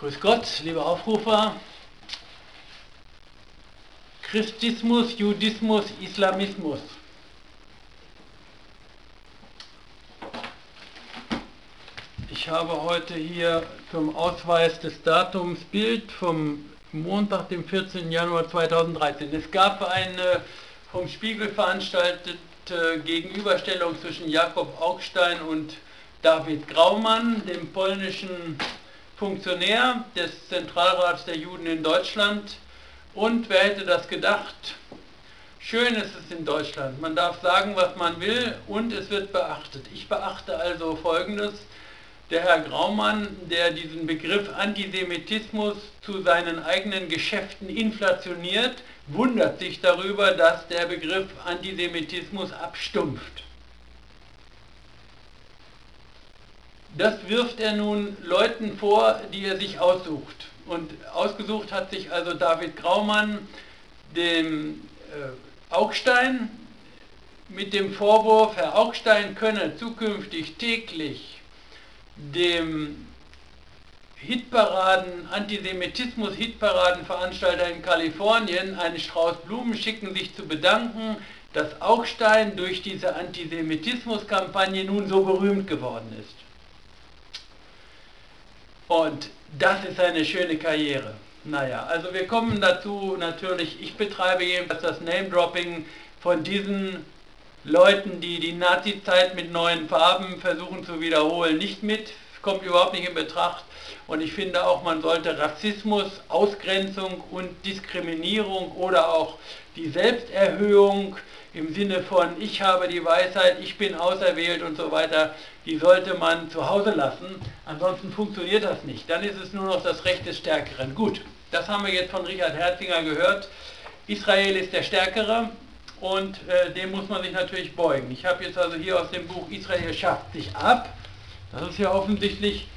Grüß Gott, liebe Aufrufer. Christismus, Judismus, Islamismus. Ich habe heute hier zum Ausweis des Datums Bild vom Montag, dem 14. Januar 2013. Es gab eine vom Spiegel veranstaltete Gegenüberstellung zwischen Jakob Augstein und David Graumann, dem polnischen Funktionär des Zentralrats der Juden in Deutschland. Und wer hätte das gedacht? Schön ist es in Deutschland. Man darf sagen, was man will und es wird beachtet. Ich beachte also Folgendes. Der Herr Graumann, der diesen Begriff Antisemitismus zu seinen eigenen Geschäften inflationiert, wundert sich darüber, dass der Begriff Antisemitismus abstumpft. Das wirft er nun Leuten vor, die er sich aussucht. Und ausgesucht hat sich also David Graumann dem äh, Augstein mit dem Vorwurf, Herr Augstein könne zukünftig täglich dem Hitparaden, Antisemitismus-Hitparadenveranstalter in Kalifornien einen Strauß Blumen schicken, sich zu bedanken, dass Augstein durch diese Antisemitismus-Kampagne nun so berühmt geworden ist. Und das ist eine schöne Karriere. Naja, also wir kommen dazu natürlich, ich betreibe jedenfalls das Name-Dropping von diesen Leuten, die die Nazi-Zeit mit neuen Farben versuchen zu wiederholen, nicht mit, kommt überhaupt nicht in Betracht. Und ich finde auch, man sollte Rassismus, Ausgrenzung und Diskriminierung oder auch die Selbsterhöhung im Sinne von ich habe die Weisheit, ich bin auserwählt und so weiter, die sollte man zu Hause lassen. Ansonsten funktioniert das nicht. Dann ist es nur noch das Recht des Stärkeren. Gut, das haben wir jetzt von Richard Herzinger gehört. Israel ist der Stärkere und äh, dem muss man sich natürlich beugen. Ich habe jetzt also hier aus dem Buch Israel schafft sich ab. Das ist ja offensichtlich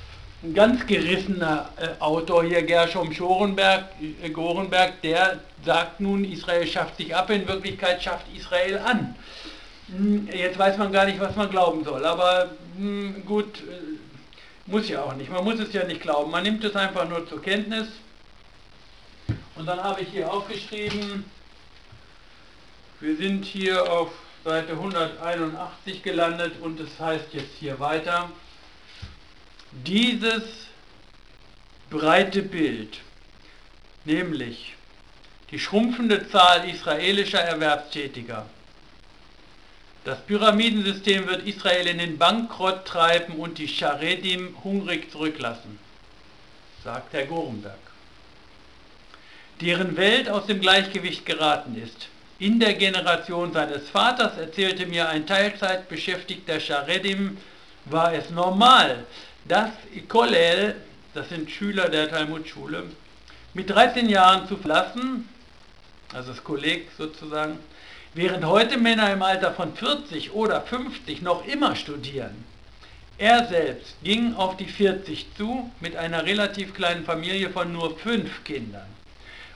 ein ganz gerissener äh, Autor hier, Gershom Schorenberg, äh, Gorenberg, der sagt nun, Israel schafft sich ab, in Wirklichkeit schafft Israel an. Hm, jetzt weiß man gar nicht, was man glauben soll, aber hm, gut, äh, muss ja auch nicht. Man muss es ja nicht glauben, man nimmt es einfach nur zur Kenntnis. Und dann habe ich hier aufgeschrieben, wir sind hier auf Seite 181 gelandet und es heißt jetzt hier weiter, dieses breite Bild, nämlich die schrumpfende Zahl israelischer Erwerbstätiger, das Pyramidensystem wird Israel in den Bankrott treiben und die Charedim hungrig zurücklassen, sagt Herr Gorenberg. Deren Welt aus dem Gleichgewicht geraten ist. In der Generation seines Vaters, erzählte mir ein Teilzeitbeschäftigter Charedim, war es normal, dass Kollel, das sind Schüler der Talmudschule, mit 13 Jahren zu verlassen, also das Kolleg sozusagen, während heute Männer im Alter von 40 oder 50 noch immer studieren. Er selbst ging auf die 40 zu mit einer relativ kleinen Familie von nur fünf Kindern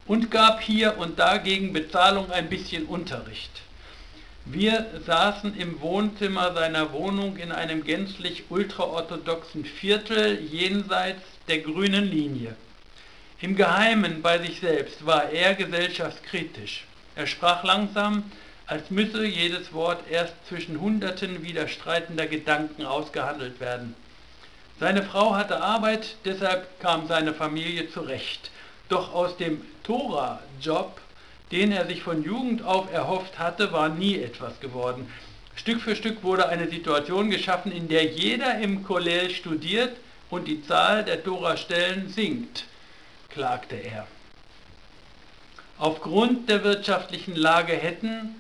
und gab hier und da gegen Bezahlung ein bisschen Unterricht. Wir saßen im Wohnzimmer seiner Wohnung in einem gänzlich ultraorthodoxen Viertel jenseits der grünen Linie. Im Geheimen bei sich selbst war er gesellschaftskritisch. Er sprach langsam, als müsse jedes Wort erst zwischen Hunderten widerstreitender Gedanken ausgehandelt werden. Seine Frau hatte Arbeit, deshalb kam seine Familie zurecht. Doch aus dem Tora-Job den er sich von Jugend auf erhofft hatte, war nie etwas geworden. Stück für Stück wurde eine Situation geschaffen, in der jeder im Kollel studiert und die Zahl der Tora-Stellen sinkt, klagte er. Aufgrund der wirtschaftlichen Lage hätten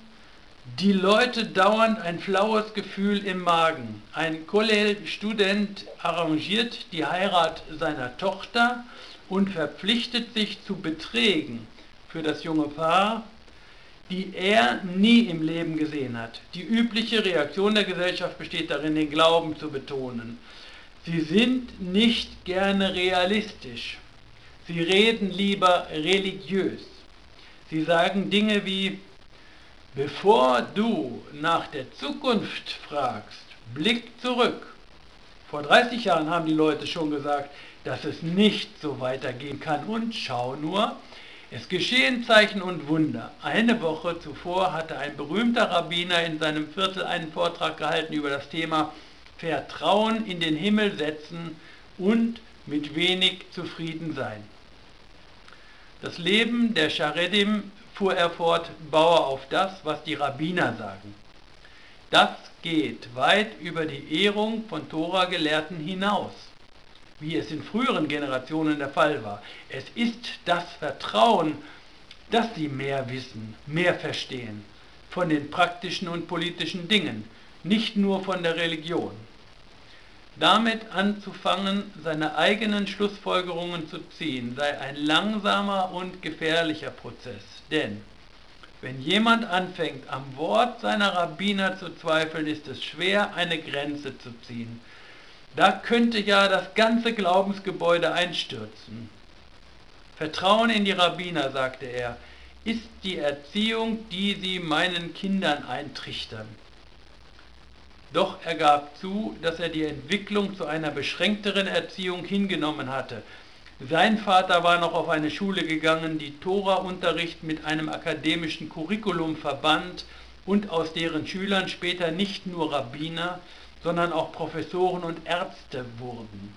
die Leute dauernd ein flaues Gefühl im Magen. Ein Kollel-Student arrangiert die Heirat seiner Tochter und verpflichtet sich zu Beträgen, für das junge Paar, die er nie im Leben gesehen hat. Die übliche Reaktion der Gesellschaft besteht darin, den Glauben zu betonen. Sie sind nicht gerne realistisch. Sie reden lieber religiös. Sie sagen Dinge wie, bevor du nach der Zukunft fragst, blick zurück. Vor 30 Jahren haben die Leute schon gesagt, dass es nicht so weitergehen kann. Und schau nur, es geschehen Zeichen und Wunder. Eine Woche zuvor hatte ein berühmter Rabbiner in seinem Viertel einen Vortrag gehalten über das Thema Vertrauen in den Himmel setzen und mit wenig zufrieden sein. Das Leben der Charedim, fuhr er fort, baue auf das, was die Rabbiner sagen. Das geht weit über die Ehrung von Tora-Gelehrten hinaus wie es in früheren Generationen der Fall war. Es ist das Vertrauen, dass sie mehr wissen, mehr verstehen von den praktischen und politischen Dingen, nicht nur von der Religion. Damit anzufangen, seine eigenen Schlussfolgerungen zu ziehen, sei ein langsamer und gefährlicher Prozess. Denn wenn jemand anfängt, am Wort seiner Rabbiner zu zweifeln, ist es schwer, eine Grenze zu ziehen. Da könnte ja das ganze Glaubensgebäude einstürzen. Vertrauen in die Rabbiner, sagte er, ist die Erziehung, die sie meinen Kindern eintrichtern. Doch er gab zu, dass er die Entwicklung zu einer beschränkteren Erziehung hingenommen hatte. Sein Vater war noch auf eine Schule gegangen, die Tora-Unterricht mit einem akademischen Curriculum verband und aus deren Schülern später nicht nur Rabbiner, sondern auch Professoren und Ärzte wurden.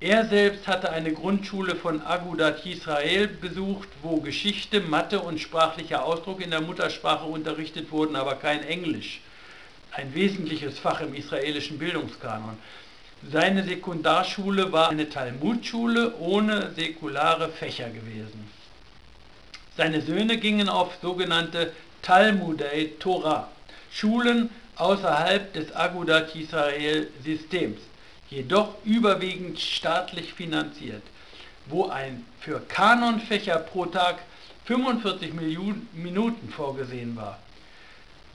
Er selbst hatte eine Grundschule von Agudat Israel besucht, wo Geschichte, Mathe und sprachlicher Ausdruck in der Muttersprache unterrichtet wurden, aber kein Englisch. Ein wesentliches Fach im israelischen Bildungskanon. Seine Sekundarschule war eine Talmudschule ohne säkulare Fächer gewesen. Seine Söhne gingen auf sogenannte Talmudei Torah, Schulen außerhalb des Agudat Israel Systems, jedoch überwiegend staatlich finanziert, wo ein für Kanonfächer pro Tag 45 Minuten vorgesehen war.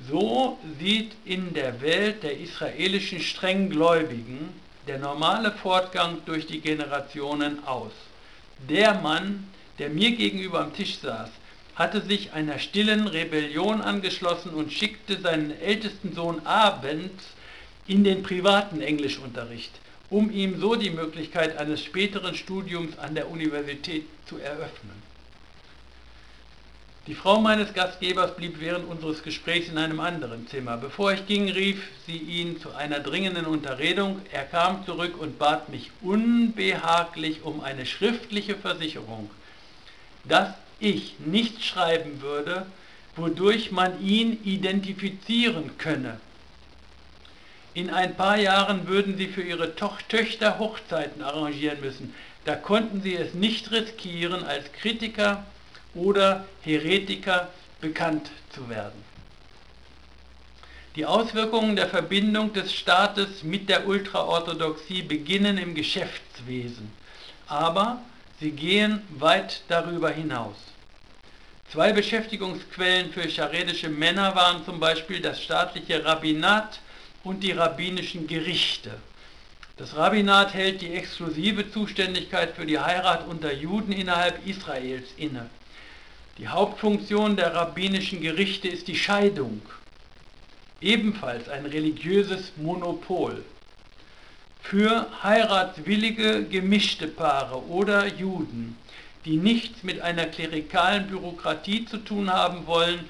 So sieht in der Welt der israelischen Strenggläubigen der normale Fortgang durch die Generationen aus. Der Mann, der mir gegenüber am Tisch saß, hatte sich einer stillen Rebellion angeschlossen und schickte seinen ältesten Sohn abends in den privaten Englischunterricht, um ihm so die Möglichkeit eines späteren Studiums an der Universität zu eröffnen. Die Frau meines Gastgebers blieb während unseres Gesprächs in einem anderen Zimmer. Bevor ich ging, rief sie ihn zu einer dringenden Unterredung. Er kam zurück und bat mich unbehaglich um eine schriftliche Versicherung, dass ich nicht schreiben würde, wodurch man ihn identifizieren könne. In ein paar Jahren würden sie für ihre Töchter Hochzeiten arrangieren müssen. Da konnten sie es nicht riskieren, als Kritiker oder Heretiker bekannt zu werden. Die Auswirkungen der Verbindung des Staates mit der Ultraorthodoxie beginnen im Geschäftswesen, aber sie gehen weit darüber hinaus. Zwei Beschäftigungsquellen für charedische Männer waren zum Beispiel das staatliche Rabbinat und die rabbinischen Gerichte. Das Rabbinat hält die exklusive Zuständigkeit für die Heirat unter Juden innerhalb Israels inne. Die Hauptfunktion der rabbinischen Gerichte ist die Scheidung, ebenfalls ein religiöses Monopol. Für heiratswillige gemischte Paare oder Juden die nichts mit einer klerikalen Bürokratie zu tun haben wollen,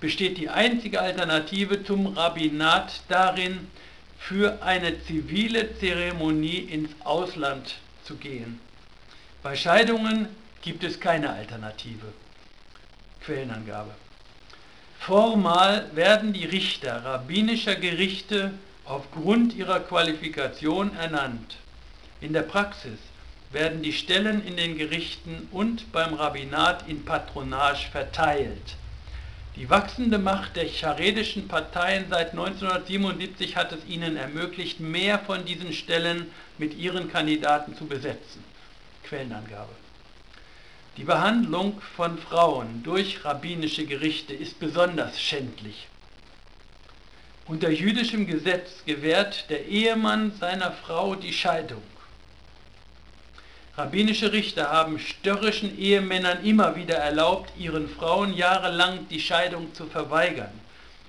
besteht die einzige Alternative zum Rabbinat darin, für eine zivile Zeremonie ins Ausland zu gehen. Bei Scheidungen gibt es keine Alternative. Quellenangabe. Formal werden die Richter rabbinischer Gerichte aufgrund ihrer Qualifikation ernannt. In der Praxis werden die Stellen in den Gerichten und beim Rabbinat in Patronage verteilt. Die wachsende Macht der charedischen Parteien seit 1977 hat es ihnen ermöglicht, mehr von diesen Stellen mit ihren Kandidaten zu besetzen. Quellenangabe. Die Behandlung von Frauen durch rabbinische Gerichte ist besonders schändlich. Unter jüdischem Gesetz gewährt der Ehemann seiner Frau die Scheidung. Rabbinische Richter haben störrischen Ehemännern immer wieder erlaubt, ihren Frauen jahrelang die Scheidung zu verweigern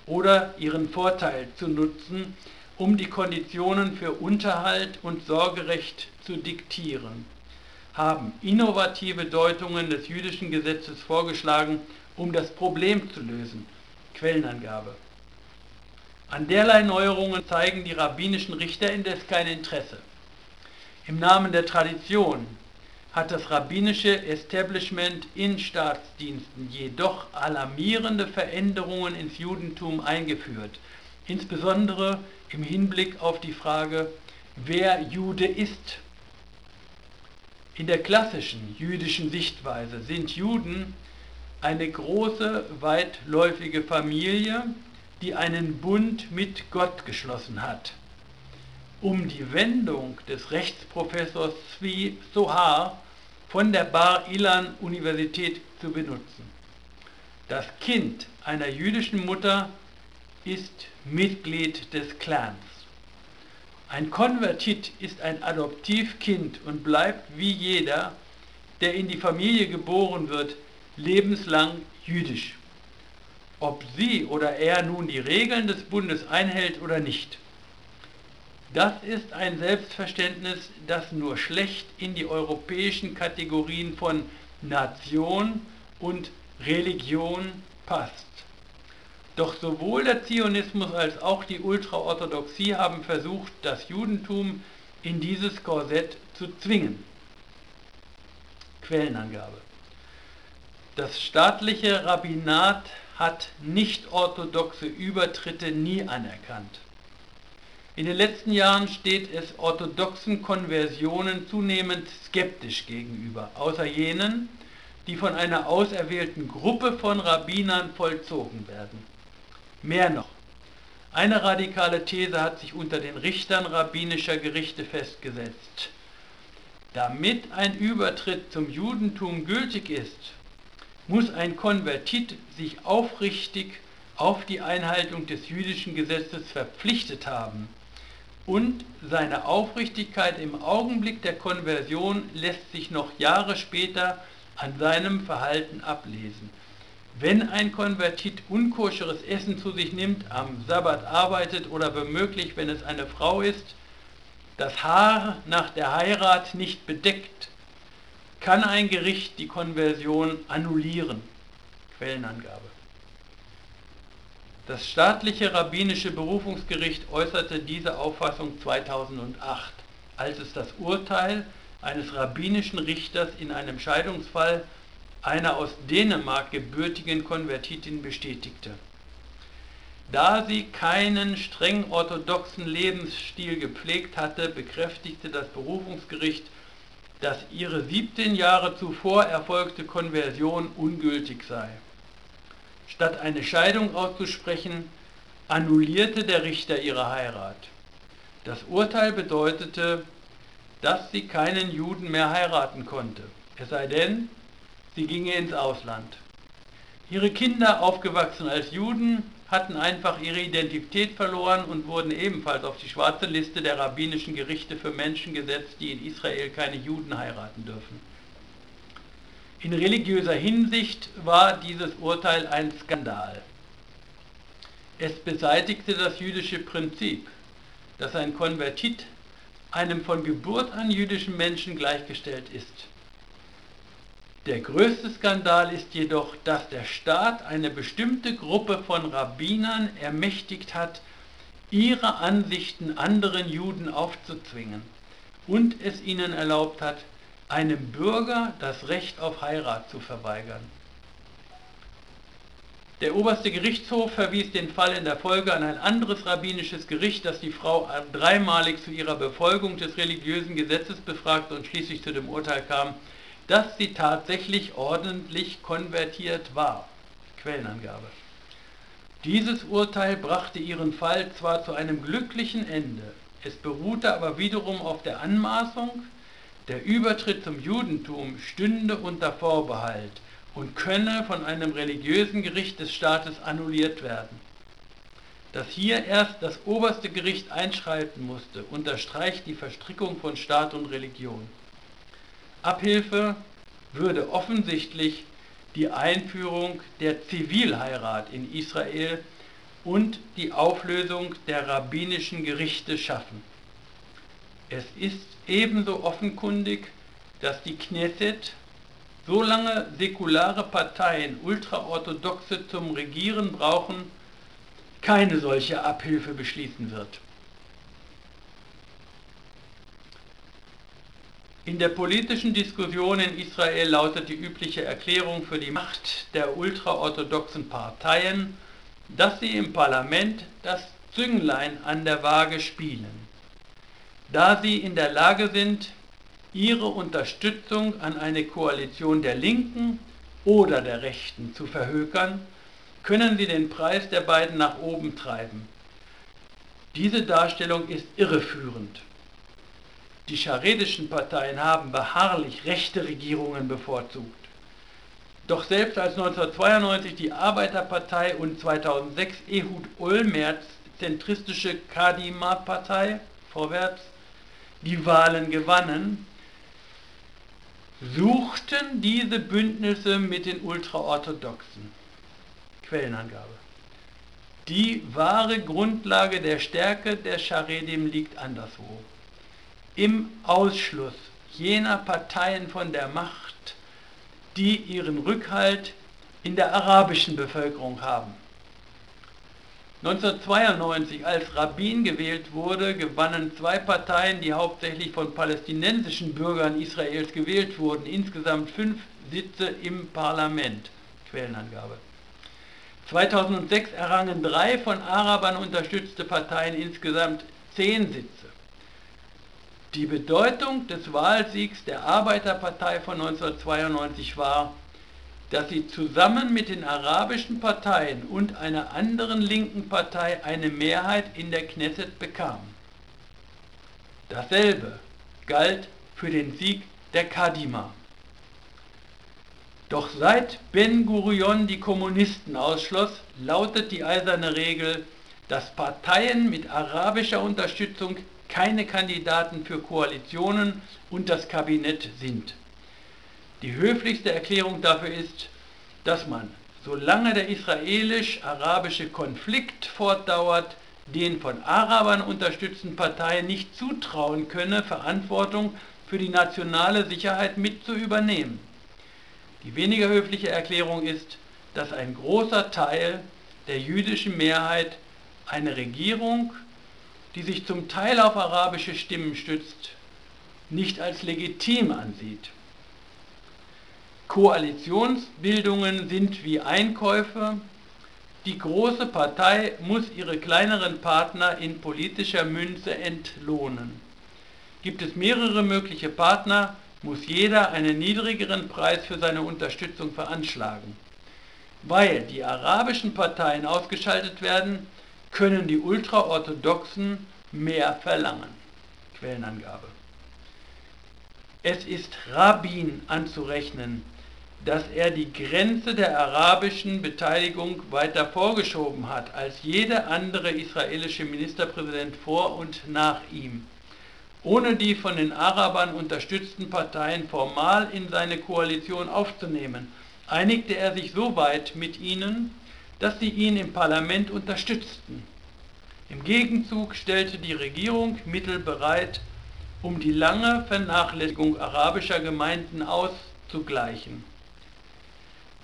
oder ihren Vorteil zu nutzen, um die Konditionen für Unterhalt und Sorgerecht zu diktieren, haben innovative Deutungen des jüdischen Gesetzes vorgeschlagen, um das Problem zu lösen. Quellenangabe. An derlei Neuerungen zeigen die rabbinischen Richter indes kein Interesse. Im Namen der Tradition hat das rabbinische Establishment in Staatsdiensten jedoch alarmierende Veränderungen ins Judentum eingeführt, insbesondere im Hinblick auf die Frage, wer Jude ist. In der klassischen jüdischen Sichtweise sind Juden eine große, weitläufige Familie, die einen Bund mit Gott geschlossen hat. Um die Wendung des Rechtsprofessors Zvi Sohar von der Bar Ilan Universität zu benutzen. Das Kind einer jüdischen Mutter ist Mitglied des Clans. Ein Konvertit ist ein Adoptivkind und bleibt wie jeder, der in die Familie geboren wird, lebenslang jüdisch. Ob sie oder er nun die Regeln des Bundes einhält oder nicht. Das ist ein Selbstverständnis, das nur schlecht in die europäischen Kategorien von Nation und Religion passt. Doch sowohl der Zionismus als auch die Ultraorthodoxie haben versucht, das Judentum in dieses Korsett zu zwingen. Quellenangabe. Das staatliche Rabbinat hat nicht-orthodoxe Übertritte nie anerkannt. In den letzten Jahren steht es orthodoxen Konversionen zunehmend skeptisch gegenüber, außer jenen, die von einer auserwählten Gruppe von Rabbinern vollzogen werden. Mehr noch, eine radikale These hat sich unter den Richtern rabbinischer Gerichte festgesetzt. Damit ein Übertritt zum Judentum gültig ist, muss ein Konvertit sich aufrichtig auf die Einhaltung des jüdischen Gesetzes verpflichtet haben und seine Aufrichtigkeit im Augenblick der Konversion lässt sich noch Jahre später an seinem Verhalten ablesen. Wenn ein Konvertit unkoscheres Essen zu sich nimmt, am Sabbat arbeitet oder womöglich, wenn es eine Frau ist, das Haar nach der Heirat nicht bedeckt, kann ein Gericht die Konversion annullieren. Quellenangabe. Das staatliche rabbinische Berufungsgericht äußerte diese Auffassung 2008, als es das Urteil eines rabbinischen Richters in einem Scheidungsfall einer aus Dänemark gebürtigen Konvertitin bestätigte. Da sie keinen streng orthodoxen Lebensstil gepflegt hatte, bekräftigte das Berufungsgericht, dass ihre 17 Jahre zuvor erfolgte Konversion ungültig sei. Statt eine Scheidung auszusprechen, annullierte der Richter ihre Heirat. Das Urteil bedeutete, dass sie keinen Juden mehr heiraten konnte, es sei denn, sie ginge ins Ausland. Ihre Kinder, aufgewachsen als Juden, hatten einfach ihre Identität verloren und wurden ebenfalls auf die schwarze Liste der rabbinischen Gerichte für Menschen gesetzt, die in Israel keine Juden heiraten dürfen. In religiöser Hinsicht war dieses Urteil ein Skandal. Es beseitigte das jüdische Prinzip, dass ein Konvertit einem von Geburt an jüdischen Menschen gleichgestellt ist. Der größte Skandal ist jedoch, dass der Staat eine bestimmte Gruppe von Rabbinern ermächtigt hat, ihre Ansichten anderen Juden aufzuzwingen und es ihnen erlaubt hat, einem Bürger das Recht auf Heirat zu verweigern. Der oberste Gerichtshof verwies den Fall in der Folge an ein anderes rabbinisches Gericht, das die Frau dreimalig zu ihrer Befolgung des religiösen Gesetzes befragte und schließlich zu dem Urteil kam, dass sie tatsächlich ordentlich konvertiert war. Quellenangabe. Dieses Urteil brachte ihren Fall zwar zu einem glücklichen Ende, es beruhte aber wiederum auf der Anmaßung, der Übertritt zum Judentum stünde unter Vorbehalt und könne von einem religiösen Gericht des Staates annulliert werden. Dass hier erst das oberste Gericht einschreiten musste, unterstreicht die Verstrickung von Staat und Religion. Abhilfe würde offensichtlich die Einführung der Zivilheirat in Israel und die Auflösung der rabbinischen Gerichte schaffen. Es ist ebenso offenkundig, dass die Knesset, solange säkulare Parteien Ultraorthodoxe zum Regieren brauchen, keine solche Abhilfe beschließen wird. In der politischen Diskussion in Israel lautet die übliche Erklärung für die Macht der ultraorthodoxen Parteien, dass sie im Parlament das Zünglein an der Waage spielen, da sie in der Lage sind, ihre Unterstützung an eine Koalition der Linken oder der Rechten zu verhökern, können sie den Preis der beiden nach oben treiben. Diese Darstellung ist irreführend. Die charedischen Parteien haben beharrlich rechte Regierungen bevorzugt. Doch selbst als 1992 die Arbeiterpartei und 2006 Ehud Olmerts zentristische Kadima-Partei vorwärts die Wahlen gewannen, suchten diese Bündnisse mit den Ultraorthodoxen. Quellenangabe. Die wahre Grundlage der Stärke der Charedim liegt anderswo im Ausschluss jener Parteien von der Macht, die ihren Rückhalt in der arabischen Bevölkerung haben. 1992, als Rabin gewählt wurde, gewannen zwei Parteien, die hauptsächlich von palästinensischen Bürgern Israels gewählt wurden, insgesamt fünf Sitze im Parlament. Quellenangabe. 2006 errangen drei von Arabern unterstützte Parteien insgesamt zehn Sitze. Die Bedeutung des Wahlsiegs der Arbeiterpartei von 1992 war, dass sie zusammen mit den arabischen Parteien und einer anderen linken Partei eine Mehrheit in der Knesset bekam. Dasselbe galt für den Sieg der Kadima. Doch seit Ben Gurion die Kommunisten ausschloss, lautet die eiserne Regel, dass Parteien mit arabischer Unterstützung keine Kandidaten für Koalitionen und das Kabinett sind. Die höflichste Erklärung dafür ist, dass man, solange der israelisch-arabische Konflikt fortdauert, den von Arabern unterstützten Parteien nicht zutrauen könne, Verantwortung für die nationale Sicherheit mit zu übernehmen. Die weniger höfliche Erklärung ist, dass ein großer Teil der jüdischen Mehrheit eine Regierung die sich zum Teil auf arabische Stimmen stützt, nicht als legitim ansieht. Koalitionsbildungen sind wie Einkäufe. Die große Partei muss ihre kleineren Partner in politischer Münze entlohnen. Gibt es mehrere mögliche Partner, muss jeder einen niedrigeren Preis für seine Unterstützung veranschlagen. Weil die arabischen Parteien ausgeschaltet werden, können die Ultraorthodoxen mehr verlangen. Quellenangabe. Es ist Rabin anzurechnen, dass er die Grenze der arabischen Beteiligung weiter vorgeschoben hat als jeder andere israelische Ministerpräsident vor und nach ihm, ohne die von den Arabern unterstützten Parteien formal in seine Koalition aufzunehmen, einigte er sich so weit mit ihnen, dass sie ihn im Parlament unterstützten. Im Gegenzug stellte die Regierung Mittel bereit, um die lange Vernachlässigung arabischer Gemeinden auszugleichen.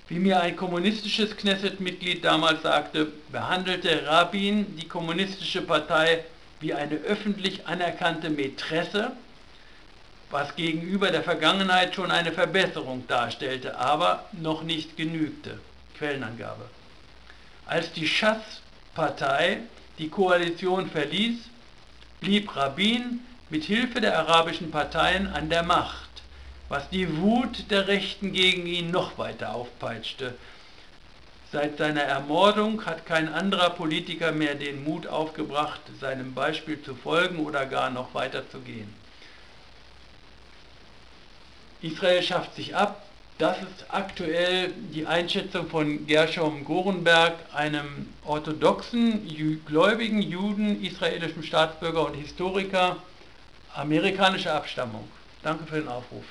Wie mir ein kommunistisches Knesset-Mitglied damals sagte, behandelte Rabin die kommunistische Partei wie eine öffentlich anerkannte Mätresse, was gegenüber der Vergangenheit schon eine Verbesserung darstellte, aber noch nicht genügte. Quellenangabe. Als die Schass-Partei die Koalition verließ, blieb Rabin mit Hilfe der arabischen Parteien an der Macht, was die Wut der Rechten gegen ihn noch weiter aufpeitschte. Seit seiner Ermordung hat kein anderer Politiker mehr den Mut aufgebracht, seinem Beispiel zu folgen oder gar noch weiter zu gehen. Israel schafft sich ab, das ist aktuell die Einschätzung von Gershom Gorenberg, einem orthodoxen, gläubigen Juden, israelischem Staatsbürger und Historiker amerikanischer Abstammung. Danke für den Aufruf.